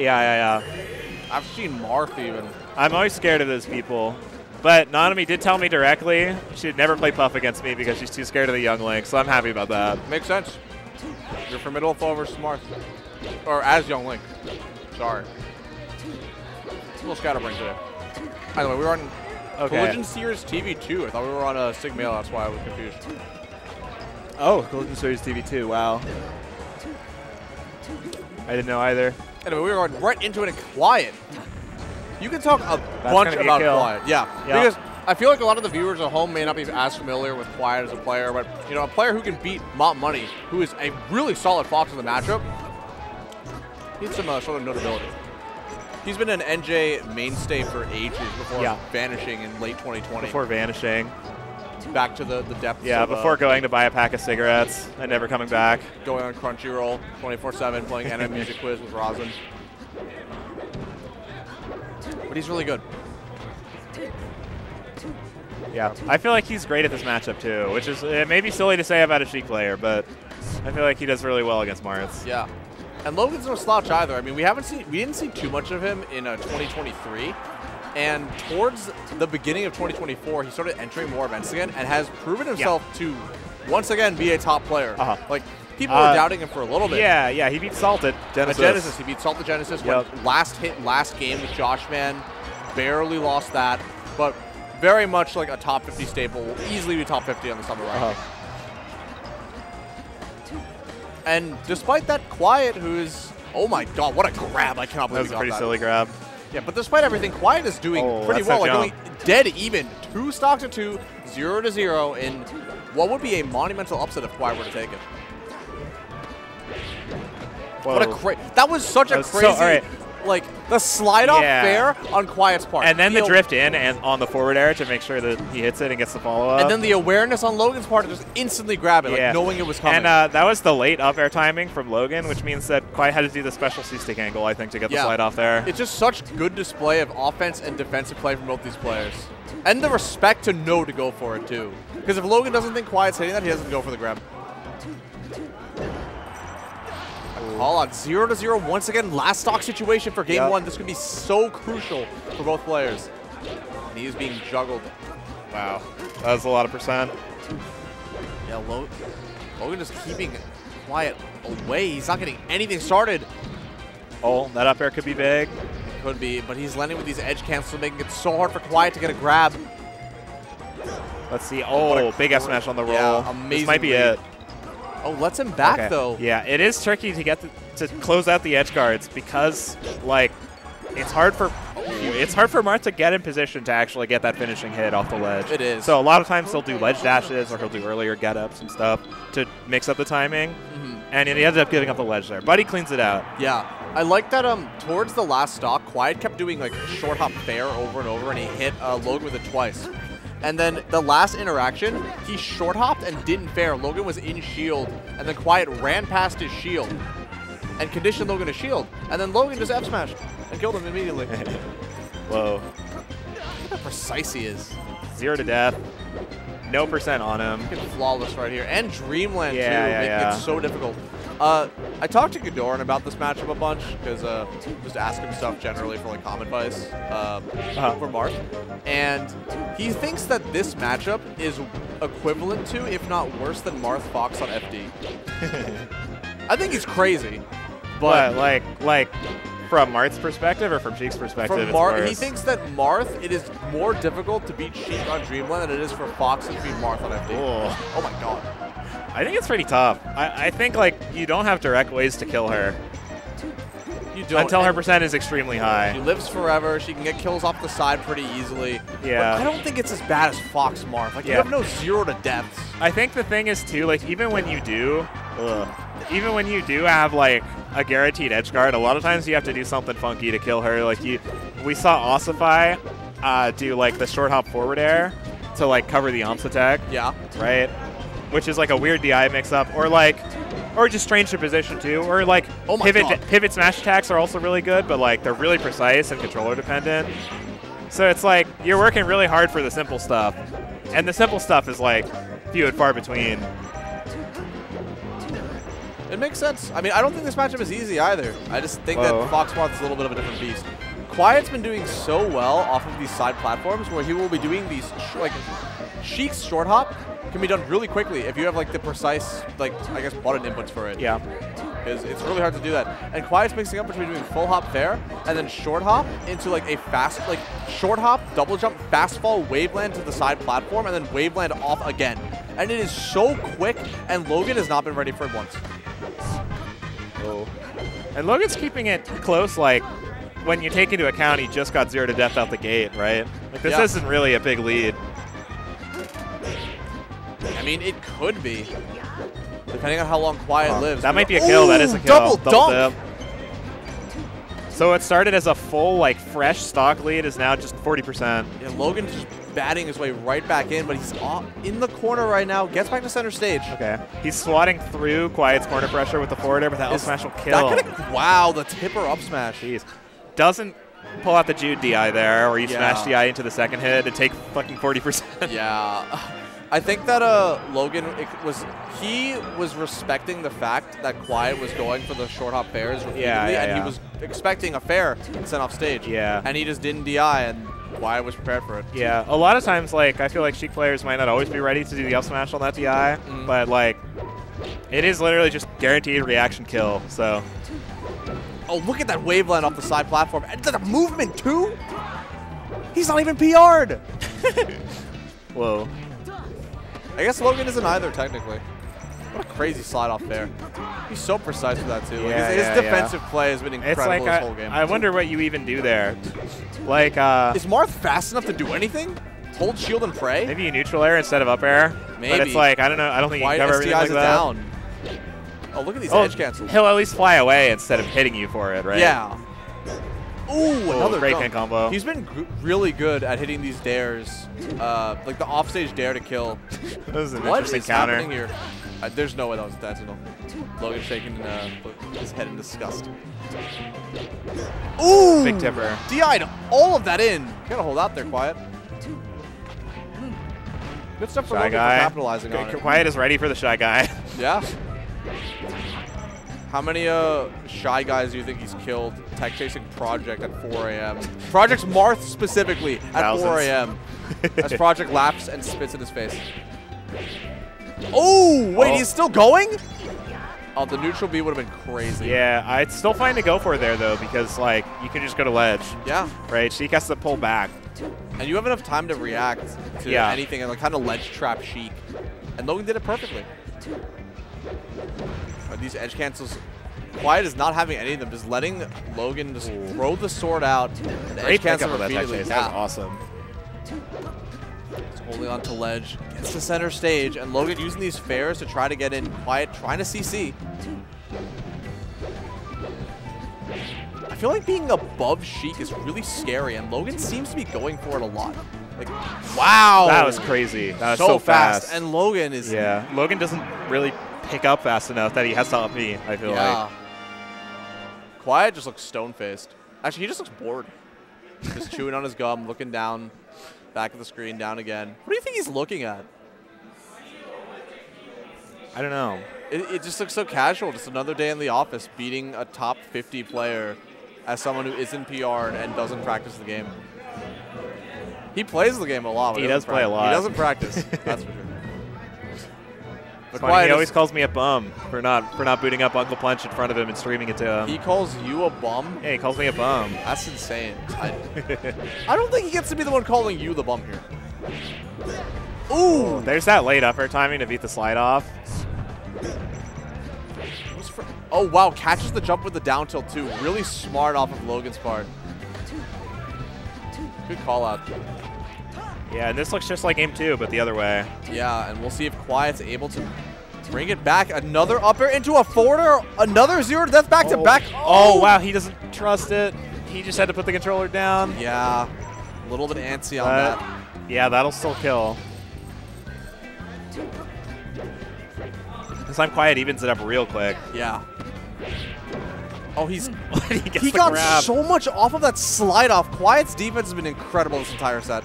Yeah, yeah, yeah. I've seen Marth even. I'm always scared of those people. But Nanami did tell me directly she'd never play Puff against me because she's too scared of the young Link, so I'm happy about that. Makes sense. You're formidable foe versus Marth. Or as Young Link. Sorry. A little scatterbrain today. By the way, we were on Okay. Collision Series TV 2. I thought we were on a Sigmail, that's why I was confused. Oh, Golden Series TV 2, wow. I didn't know either. Anyway, we were going right into it in Kwyet. You can talk a That's bunch gonna be a about kill. Kwyet. Yeah. Yeah. Because I feel like a lot of the viewers at home may not be as familiar with Kwyet as a player, but you know, a player who can beat Mop Money, who is a really solid Fox in the matchup, needs some uh, sort of notability. He's been an NJ mainstay for ages before Yeah. vanishing in late 2020. Before vanishing. Back to the, the depths Yeah, of, uh, before going to buy a pack of cigarettes and never coming back. going on Crunchyroll 24-7, playing NM Music Quiz with Rosin. But he's really good. Yeah, I feel like he's great at this matchup too, which is it may be silly to say about a Sheik player, but I feel like he does really well against Marths. Yeah. And Logan's no slouch either. I mean, we haven't seen, we didn't see too much of him in uh, 2023. And towards the beginning of 2024, he started entering more events again and has proven himself to once again be a top player. Uh-huh. Like people Uh, were doubting him for a little bit. Yeah, yeah, he beat Salted At Genesis. Genesis, he beat Salt the Genesis. Yep. Last hit, last game with Joshman, barely lost that, but very much like a top 50 staple. Will Easily be top 50 on the summer ranking. Uh-huh. And despite that, Kwyet, who is oh my god, what a grab! I cannot believe That was a pretty that. silly grab. Yeah, but despite everything, Kwyet is doing Oh, pretty well. Like going dead even, two stocks to two, zero to zero in what would be a monumental upset if Kwyet were to take it. What a Whoa. cra- that was such That a was so- crazy, right. Like the slide off Yeah. fair on Kwyet's part, And then the The- drift in and on the forward air to make sure that he hits it and gets the follow up. and then the awareness on Logan's part to just instantly grab it, like knowing it was coming. And uh, that was the late up air timing from Logan, which means that Kwyet had to do the special C stick angle, I think, to get the Yeah. slide off there. It's just such good display of offense and defensive play from both these players. And the respect to know to go for it, too. Because if Logan doesn't think Kwyet's hitting that, he doesn't go for the grab. Call on 0 to 0 once again. Last stock situation for game Yep. one. This could be so crucial for both players. And he is being juggled. wow. That was a lot of percent. Yeah, Lo- Logan just keeping Kwyet away. He's not getting anything started. Oh, that up air could be big. It Could be, but he's landing with these edge cancels, making it so hard for Kwyet to get a grab. Let's see. Oh, big cr- smash on the roll. Yeah, This might be it. Oh, lets him back Okay. though. Yeah, it is tricky to get the, to close out the edge guards because like it's hard for it's hard for Marth to get in position to actually get that finishing hit off the ledge. It is. So a lot of times he'll do ledge dashes or he'll do earlier get ups and stuff to mix up the timing, Mm-hmm. and he ended up giving up the ledge there. But he cleans it out. Yeah. I like that um towards the last stock, Kwyet kept doing like short hop fair over and over and he hit uh, Logan with it twice. And then the last interaction, he short hopped and didn't fair. Logan was in shield, and then Kwyet ran past his shield and conditioned Logan to shield. And then Logan just F smashed and killed him immediately. Whoa. Look how precise he is. zero to death, no percent on him. Flawless right here. And Dreamland, Yeah, too, yeah, yeah. it so difficult. Uh, I talked to Godoran about this matchup a bunch, because uh, just ask him stuff generally for like common advice uh, Uh-huh. for Marth. And he thinks that this matchup is equivalent to, if not worse than Marth Fox on FD. I think he's crazy. But But like like from Marth's perspective or from Sheik's perspective, from Marth, he thinks that Marth, it is more difficult to beat Sheik on Dreamland than it is for Fox to beat Marth on FD. Cool. Oh my god. I think it's pretty tough. I, I think like you don't have direct ways to kill her You don't. until her percent is extremely high. She lives forever. She can get kills off the side pretty easily. Yeah. But I don't think it's as bad as Fox Marth. Like, you have no zero to deaths. I think the thing is too, like even when you do, ugh, even when you do have like a guaranteed edge guard, a lot of times you have to do something funky to kill her. Like you, we saw Ossify uh, do like the short hop forward air to like cover the Omps attack, Yeah. right? Which is like a weird DI mix up, or like, or just strange to position too, or like Oh pivot God. pivot smash attacks are also really good, but like they're really precise and controller dependent. So it's like you're working really hard for the simple stuff, and the simple stuff is like few and far between. It makes sense. I mean, I don't think this matchup is easy either. I just think Whoa. that Fox wants a little bit of a different beast. Kwyet's been doing so well off of these side platforms where he will be doing these, sh like, Sheik's short hop can be done really quickly if you have, like, the precise, like, I guess, button inputs for it. Yeah. Because it's really hard to do that. And Kwyet's mixing up between doing full hop fair and then short hop into, like, a fast, like, short hop, double jump, fast fall, wave land to the side platform, and then wave land off again. And it is so quick, and Logan has not been ready for it once. Oh. And Logan's keeping it close, like, when you take into account he just got zero to death out the gate, right? Like, this Yeah. isn't really a big lead. I mean, it could be. Depending on how long Kwyet Huh. lives. That might be a kill. that is a kill. Double, dunk. dip. So it started as a full, like, fresh stock lead, is now just 40%. Yeah, Logan's just batting his way right back in, but he's off in the corner right now. Gets back to center stage. Okay. He's swatting through Kwyet's corner pressure with the forward air, but that L-Smash will kill. gonna- wow, the tipper up smash. Jeez. Doesn't pull out the Jude DI there, or you Yeah. smash DI into the second hit and take fucking 40%. Yeah. I think that uh, Logan it was he was respecting the fact that Kwyet was going for the short hop fairs repeatedly, Yeah, yeah, and yeah. he was expecting a fair sent off stage. Yeah. And he just didn't DI, and Kwyet was prepared for it. Yeah, a lot of times, like, I feel like Sheik players might not always be ready to do the up smash on that DI, Mm. but, like, it is literally just guaranteed reaction kill, so. Oh, look at that wave land off the side platform. And the movement, too? He's not even PR'd. Whoa. I guess Logan isn't either, technically. What a crazy slide off there. He's so precise with that, too. Like, Yeah, his his yeah, yeah. defensive play has been It's incredible like, this whole game. I wonder what you even do there. Like, uh, Is Marth fast enough to do anything? Hold shield and pray? maybe you neutral air instead of up air. Maybe. But it's like, I don't know, I don't think you Why can cover everything STIs like it that. down? Oh, look at these Oh, edge cancels. he'll at least fly away instead of hitting you for it, right? Yeah. Ooh, another great dunk. combo. He's been really good at hitting these dares, uh, like the offstage dare to kill. That was an What interesting is counter. happening here? Uh, there's no way that was intentional. Logan shaking uh, his head in disgust. Ooh! Big tipper. DI'd all of that in. Gotta hold out there, Kwyet. Good stuff for Shy Logan guy. for capitalizing on it. Kwyet is ready for the shy guy. Yeah. How many uh, shy guys do you think he's killed tech chasing Project at 4 a.m.? Project's Marth specifically at four a.m. as Project laughs and spits in his face. Oh, wait, Oh. he's still going? Oh, the neutral B would have been crazy. yeah, I'd still find to go for there, though, because, like, you can just go to ledge, Yeah. right? Sheik has to pull back. And you have enough time to react to Yeah. anything and like kind of ledge trap Sheik. And Logan did it perfectly. But these edge cancels, Kwyet is not having any of them, just letting Logan just Ooh. throw the sword out. Great cancel pickup that chase. That was awesome. He's holding on to ledge, gets to center stage, and Logan using these fairs to try to get in Kwyet, trying to CC. I feel like being above Sheik is really scary, and Logan seems to be going for it a lot. Like, wow! That was crazy. That was so, so, fast. and Logan is yeah, Logan doesn't really pick up fast enough that he has to up me, I feel yeah. like. Kwyet just looks stone faced. Actually, he just looks bored. just chewing on his gum, looking down, back of the screen, down again. What do you think he's looking at? I don't know. It, it just looks so casual. Just another day in the office, beating a top 50 player as someone who isn't PR'd and doesn't practice the game. He plays the game a lot. but He does play a lot. He doesn't practice. that's for sure. But It's funny, Kwyet he always calls me a bum for not for not booting up Uncle Punch in front of him and streaming it to him. he calls you a bum. yeah, he calls me a bum. That's insane. I, I don't think he gets to be the one calling you the bum here. Ooh! There's that late upper timing to beat the slide off. Oh, wow. Catches the jump with the down tilt, too. Really smart off of Logan's part. Good call out. Yeah, and this looks just like game two, but the other way. Yeah, and we'll see if Kwyet's able to bring it back. Another upper into a forwarder. Another zero to death back to oh. back. Oh, oh, wow, he doesn't trust it. He just had to put the controller down. Yeah. A little bit antsy on But, that. yeah, that'll still kill. This time Kwyet evens it up real quick. Yeah. Oh, he's he gets he got grab. so much off of that slide off. Kwyet's defense has been incredible this entire set.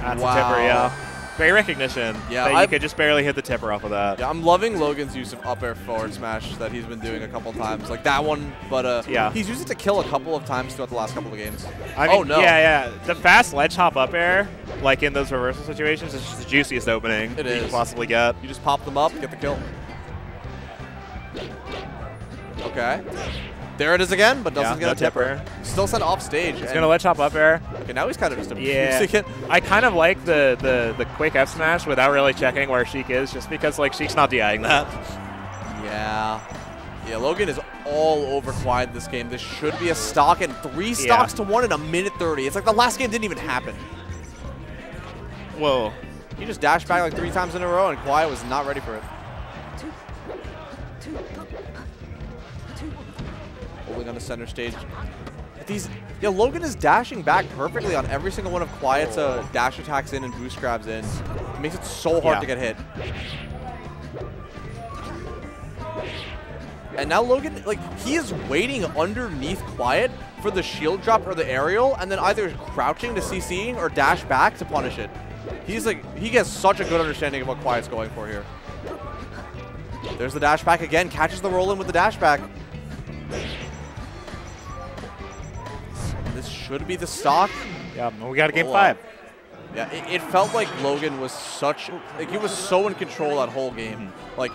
That's wow. a tipper, yeah. Great recognition. Yeah, that I- you could just barely hit the tipper off of that. Yeah, I'm loving Logan's use of up air forward smash that he's been doing a couple times, like that one. But uh, Yeah. he's used it to kill a couple of times throughout the last couple of games. I mean, oh no! Yeah, yeah. The fast ledge hop up air, like in those reversal situations, is just the juiciest opening It you is. can possibly get. You just pop them up, get the kill. Okay. There it is again, but doesn't Yeah, get no a tipper. Still sent off stage. He's gonna ledge hop up air. Okay, now he's kind of just Yeah. it. I kind of like the, the, the quick F smash without really checking where Sheik is, just because like Sheik's not DIing that. Yeah. Yeah, Logan is all over Kwyet this game. This should be a stock and three stocks to one in a minute 30. It's like the last game didn't even happen. Whoa. He just dashed back like three times in a row and Kwyet was not ready for it. Holding on the center stage. These, yeah, Logan is dashing back perfectly on every single one of Kwyet's uh, dash attacks in and boost grabs in. It makes it so hard Yeah. to get hit. And now Logan, like, he is waiting underneath Kwyet for the shield drop or the aerial, and then either crouching to CC or dash back to punish it. He's like, he gets such a good understanding of what Kwyet's going for here. There's the dash back again, catches the roll in with the dash back. Should be the stock. Yeah, we got a game Oh, five. Yeah, it, it felt like Logan was such, like he was so in control that whole game. Mm-hmm. Like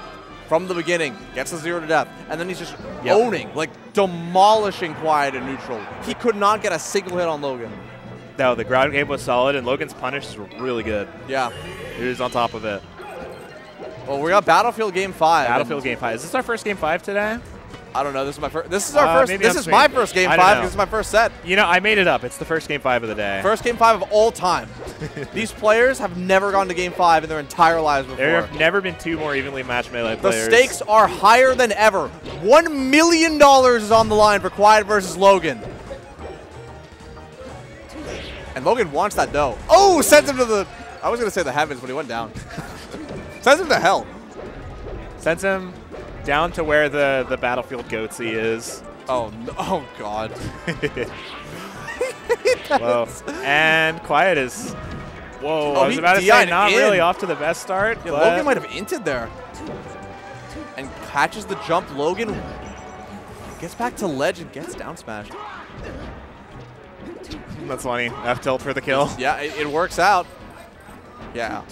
from the beginning, gets a zero to death, and then he's just Yep. owning, like demolishing Kwyet and neutral. He could not get a single hit on Logan. No, the ground game was solid, and Logan's punishes were really good. Yeah. He was on top of it. Well, we got Battlefield Game Five. Battlefield game five. Is this our first game five today? I don't know. This is my first. This is our Uh, first. This is my first Game Five. This is my first set. You know, I made it up. It's the first game five of the day. First Game Five of all time. These players have never gone to Game Five in their entire lives before. there have never been two more evenly matched melee players. The stakes are higher than ever. One million dollars is on the line for Kwyet versus Logan. And Logan wants that dough. Oh, sends him to the. I was gonna say the heavens, but he went down. sends him to hell. sends him down to where the, the battlefield goatsy is. Oh no! Oh God. Whoa. and Kwyet is. Whoa, Oh, I was about to say not in. really off to the best start. Yeah, Logan might have inted there. And catches the jump. Logan gets back to ledge and gets down smashed. That's funny. F tilt for the kill. Yeah, it, it works out. Yeah.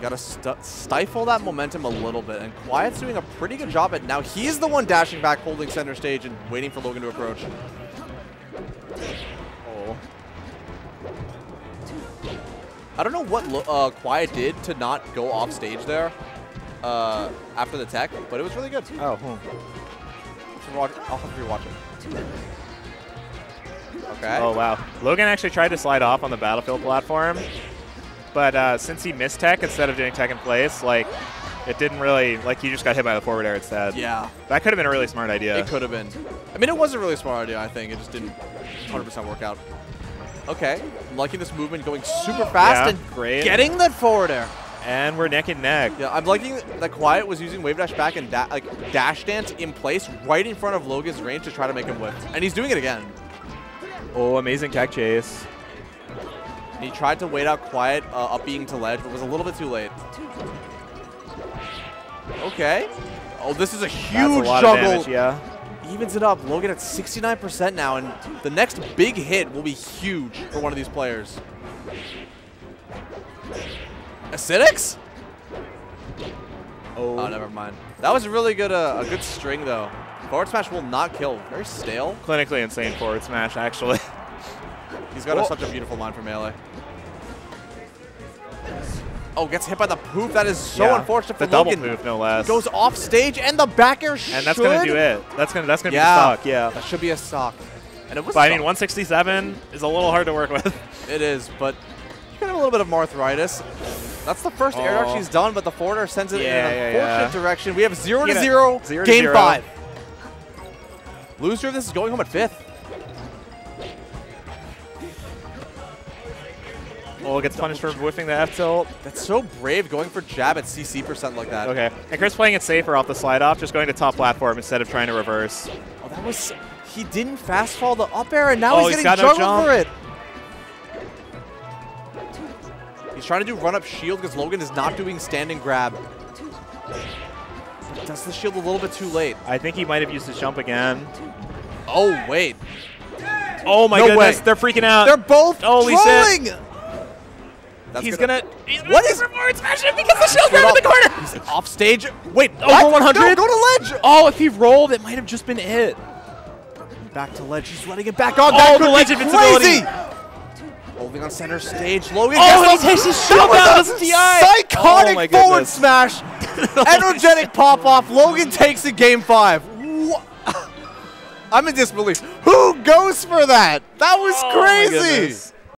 Gotta stu stifle that momentum a little bit. And Kwyet's doing a pretty good job at now. He's the one dashing back, holding center stage, and waiting for Logan to approach. Oh. I don't know what Lo uh, Kwyet did to not go off stage there uh, after the tech, but it was really good. Oh, hmm. I'll have to rewatch it. Okay. Oh, wow. Logan actually tried to slide off on the battlefield platform, but uh, since he missed tech instead of doing tech in place, like, it didn't really, like, he just got hit by the forward air instead. Yeah, That could have been a really smart idea. it could have been. I mean, it was a really smart idea, I think. It just didn't 100% work out. Okay, I'm liking this movement going super fast Yeah, and great. getting that forward air. And we're neck and neck. Yeah, I'm liking that Kwyet was using wave dash back and da like dash dance in place right in front of Logan's range to try to make him whip. And he's doing it again. Oh, amazing tech chase. He tried to wait out Kwyet uh, up being to ledge, but was a little bit too late. Okay. Oh, this is a That's huge a lot juggle. of damage, yeah. Evens it up. Logan at 69% now, and the next big hit will be huge for one of these players. Acidics? Oh, Oh, never mind. That was really good, uh, a good string though. Forward smash will not kill. Very stale. clinically insane forward smash, actually. He's got a, such a beautiful mind for melee. Oh, gets hit by the poop. That is so yeah. unfortunate for the double poop, no less. Goes off stage, and the back should. And that's going to do it. That's going to that's gonna yeah. be a sock. yeah. That should be a stock. And it was but, I mean, 167 is a little hard to work with. It is, but you can have a little bit of arthritis. That's the first oh. air dart she's done, but the forwarder sends it yeah, in an unfortunate direction. We have 0 to 0, game to zero. 5. Loser of this is going home at 5th. Oh, gets punished for whiffing the F tilt. That's so brave going for jab at CC percent like that. Okay. And Chris playing it safer off the slide off, just going to top platform instead of trying to reverse. Oh, that was... He didn't fast fall the up air, and now oh, he's, he's getting juggled no for it. He's trying to do run-up shield because Logan is not doing standing grab. Does the shield a little bit too late. I think he might have used his jump again. Oh, wait. Oh, my no goodness. Way. They're freaking out. They're both oh, Holy trolling. Shit. That's he's gonna, he's gonna What is- smash it because the shield's right in the corner. He's off stage. Wait, Over 100? No, go to ledge. Oh, if he rolled, it might have just been it. Back to ledge. He's letting it back on. Oh, that the ledge invincibility. crazy. Holding on center stage. Logan Oh, he takes his that shield a. Psychotic Oh forward smash. Energetic pop off. Logan takes it game five. I'm in disbelief. Who goes for that? That was Oh crazy.